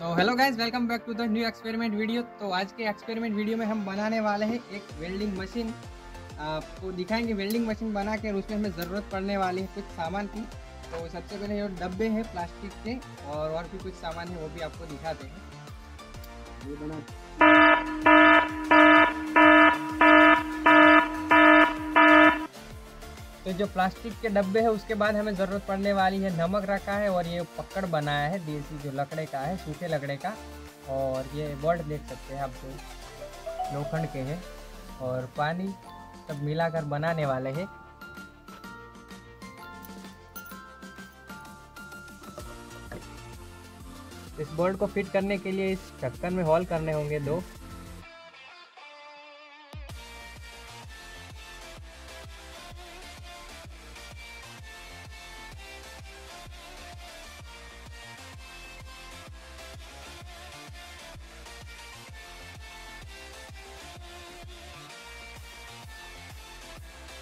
So hello guys welcome back to the new experiment video तो आज के experiment video में हम बनाने वाले हैं एक वेल्डिंग मशीन आपको दिखाएँगे वेल्डिंग मशीन बना के और उसमें हमें ज़रूरत पड़ने वाली है कुछ सामान की। तो सबसे पहले जो डब्बे हैं प्लास्टिक के और और भी कुछ सामान है वो भी आपको दिखाते हैं ये बना तो जो प्लास्टिक के डब्बे है, उसके बाद हमें ज़रूरत पड़ने वाली है नमक रखा है और ये पकड़ बनाया है, देसी जो लकड़े का है, सूखे लकड़े का। और ये बोल्ट देख सकते हैं आप जो लोखंड के हैं। और पानी सब मिलाकर बनाने वाले हैं। इस बोल्ट को फिट करने के लिए इस ढक्कन में हॉल करने होंगे दो।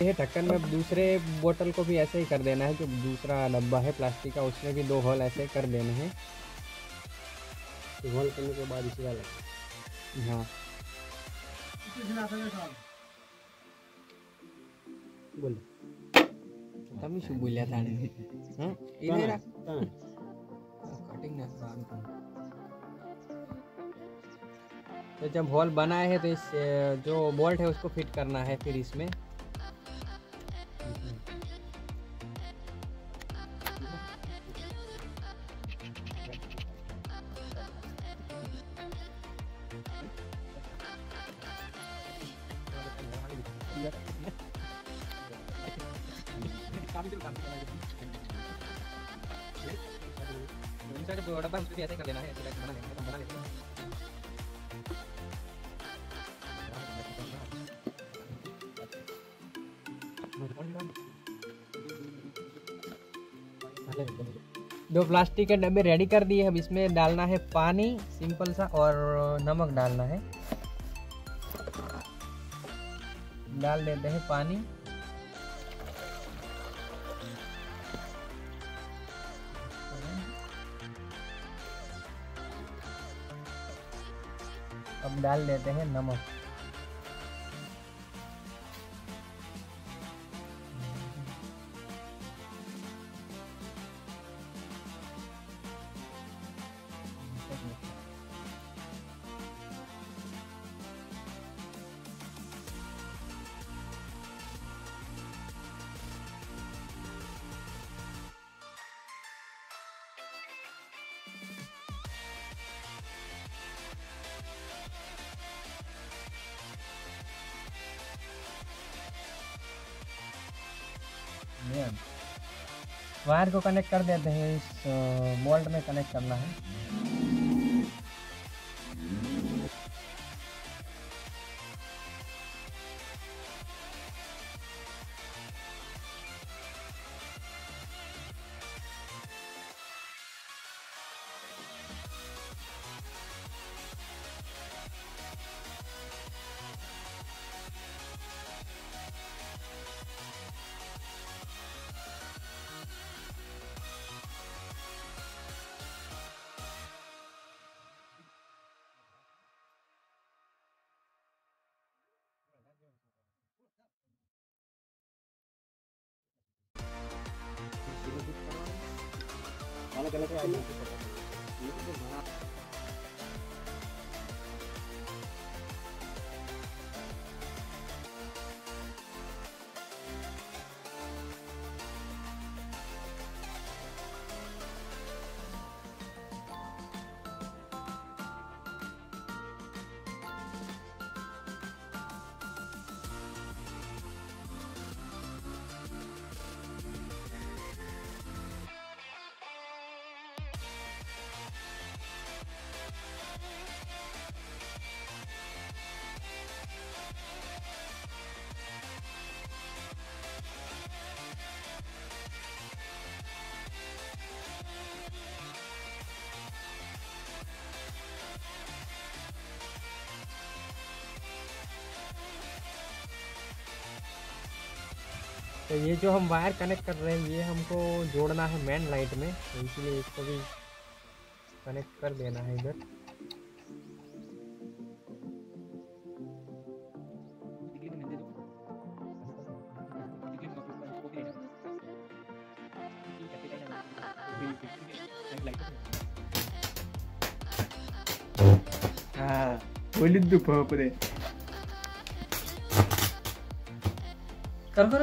ये ढक्कन में दूसरे बोतल को भी ऐसे ही कर देना है जो दूसरा डब्बा है प्लास्टिक का उसमें भी दो होल ऐसे कर देने हैं। होल करने के बाद इसी वाला। हाँ। बोलो। तभी शुभ बोलिया था। ने हाँ इधर हाँ, हाँ। कटिंग ना तो।, तो जब होल बना है तो इस जो बोल्ट है उसको फिट करना है फिर इसमें। दो प्लास्टिक के डब्बे रेडी कर दिए अब इसमें डालना है पानी, सिंपल सा, और नमक डालना है। डाल देते हैं पानी। अब डाल देते हैं नमक। वायर को कनेक्ट कर देते हैं इस बोल्ट में कनेक्ट करना है। 嗯。तो ये जो हम वायर कनेक्ट कर रहे हैं ये हमको जोड़ना है मेन लाइट में तो इसीलिए इसको भी कनेक्ट कर देना है इधर। ಒಳ್ಳಿದ್ದು ಪಾಪದೆ ಕರ್ಕರ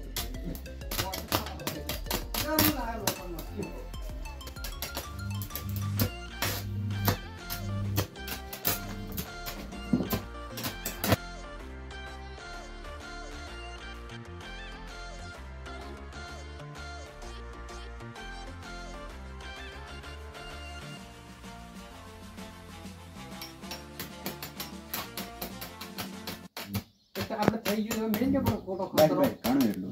થઈ ગયું મેળવી ફોટો બસ બસ ઘણું એટલું